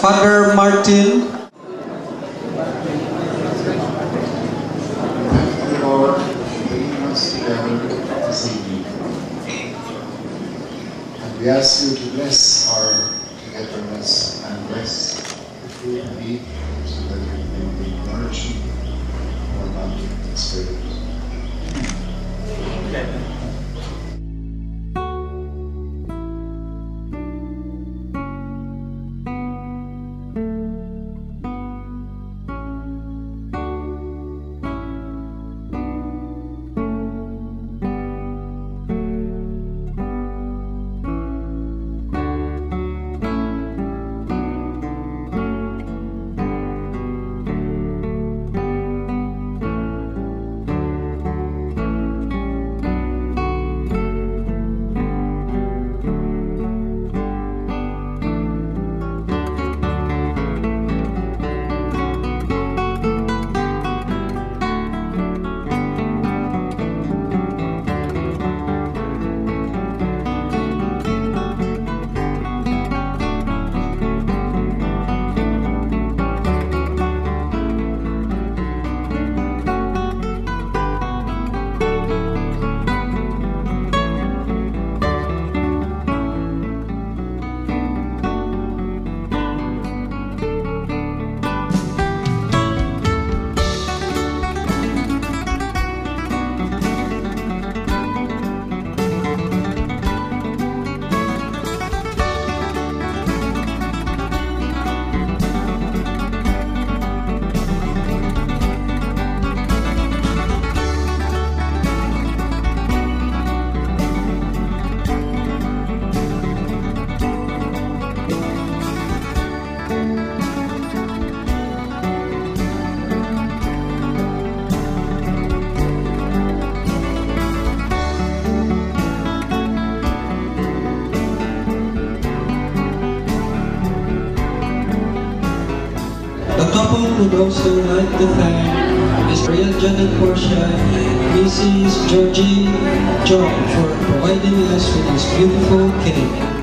Father Martin. For. And we ask you to bless our togetherness and bless the food we eat so that we may be nourishing our body and spirit. Would also like to thank Ms. Real Janet Porcia, Mrs. Georgie Chiong for providing us with this beautiful cake.